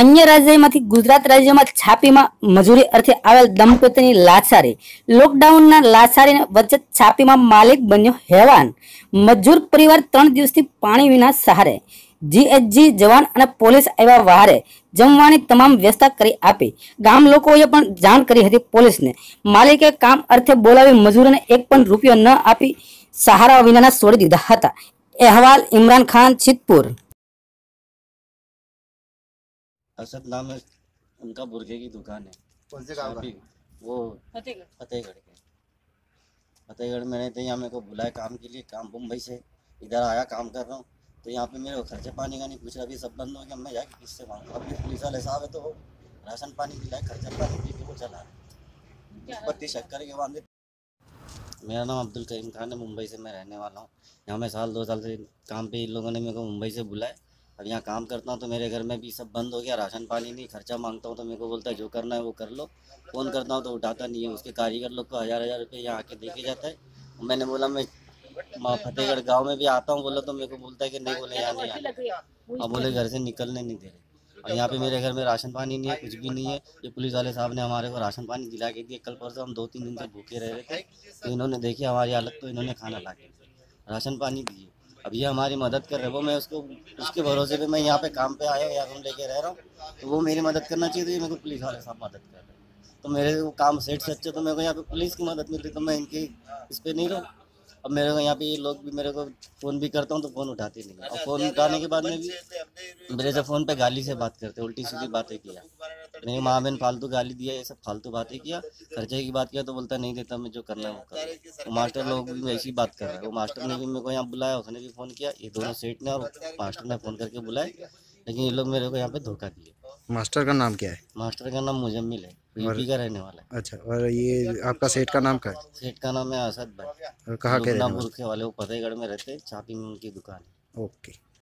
અન્ય રાજ્યમાંથી ગુજરાત રાજ્યમાં છાપીમાં મજૂરી અર્થે આવેલ દંપતીની લાચારી લોકડાઉનના લાચારી વચ્ચે છાપીમાં માલિક બન્યો હેવાન. મજૂર પરિવાર ત્રણ દિવસથી પાણી વિના સહારે. જીએચજી જવાન અને પોલીસ આવ્યા વહારે. જમવાની તમામ વ્યવસ્થા કરી આપી. ગામ લોકોએ પણ જાણ કરી હતી પોલીસને. માલિકે કામ અર્થે બોલાવી મજૂરોને એક પણ રૂપિયો ન આપી સહારા વિનાના છોડી દીધા હતા. અહેવાલ ઇમરાન ખાન, સિદ્ધપુર. असद नाम है उनका बुरखे की दुकान है। कौन से गाँव का? वो फतेहगढ़। के। फतेहगढ़ मैंने तो यहाँ मेरे को बुलाया काम के लिए काम मुंबई से। इधर आया काम कर रहा हूँ। तो यहाँ पे मेरे को खर्चे पानी का नहीं पूछ रहा। अभी सब बंद हो गया मैं जाके किससे मांगू अभी पुलिस वाले साहब है तो वो राशन पानी दिलाए खर्चा पानी दे के वो चला रहा पत्ती शक्कर के बांधे मेरा नाम अब्दुल करीम खान है मुंबई से मैं रहने वाला हूँ। यहाँ मैं साल दो साल से काम पे इन लोगों ने मेरे को मुंबई से बुलाया। अब यहाँ काम करता हूँ तो मेरे घर में भी सब बंद हो गया, राशन पानी नहीं, खर्चा माँगता हूँ तो मेरे को बोलता है, जो करना है वो कर लो। फ़ोन करता हूँ तो उठाता नहीं है, उसके कारीगर लोग को हज़ार हज़ार रुपये यहाँ आके देखे जाता है। मैंने बोला, मैं माँ, फतेहगढ़ गाँव में भी आता हूँ, बोला तो मेरे को बोलता है कि नहीं, बोले, यहाँ नहीं अब बोले, घर से निकलने नहीं दे रहे। और यहाँ पे मेरे घर में राशन पानी नहीं है, कुछ भी नहीं है। ये पुलिस वाले साहब ने हमारे को राशन पानी दिला के दिए कल परसों हम दो तीन दिन से भूखे रह रहे थे तो इन्होंने देखी, हमारी हालत तो इन्होंने खाना ला के दिया। राशन पानी दिए अब ये हमारी मदद कर रहे वो मैं उसको, उसके भरोसे पे मैं यहाँ पे काम पे आया या रूम लेके रह रहा हूँ। तो वो मेरी मदद करना चाहिए तो ये मेरे को पुलिस वाले साहब मदद कर रहे हैं। तो मेरे को काम सेट से अच्छे तो मेरे को यहाँ पे पुलिस की मदद मिल रही तो मैं इनके, इस पर नहीं रहूँ। अब मेरे को यहाँ पे ये लोग भी, मेरे को फ़ोन भी करता हूँ तो फ़ोन उठाते नहीं और फ़ोन उठाने के बाद में भी, मेरे से फ़ोन पे गाली से बात करते उल्टी सीधी बातें किया। मेरी माँ बहन फालतू गाली दिया ये सब फालतू बातें किया खर्चे की बात किया तो बोलता नहीं देता मैं जो करना है वो कर। मास्टर लोग भी ऐसी बात कर रहे हैं। वो मास्टर ने भी मेरे को यहाँ बुलाया उसने भी फ़ोन किया ये दोनों सेठ ने और मास्टर ने फ़ोन करके बुलाया लेकिन ये लोग मेरे को यहाँ पे धोखा दिए। मास्टर का नाम क्या है? मास्टर का नाम मुजम्मिल है यूपी का रहने वाला है। अच्छा और ये आपका सेठ का नाम क्या है? सेठ का नाम है असद भाई। और कहाँ के रहने वाले? वाले वो फतेहगढ़ में रहते हैं छापी में उनकी दुकान है। ओके।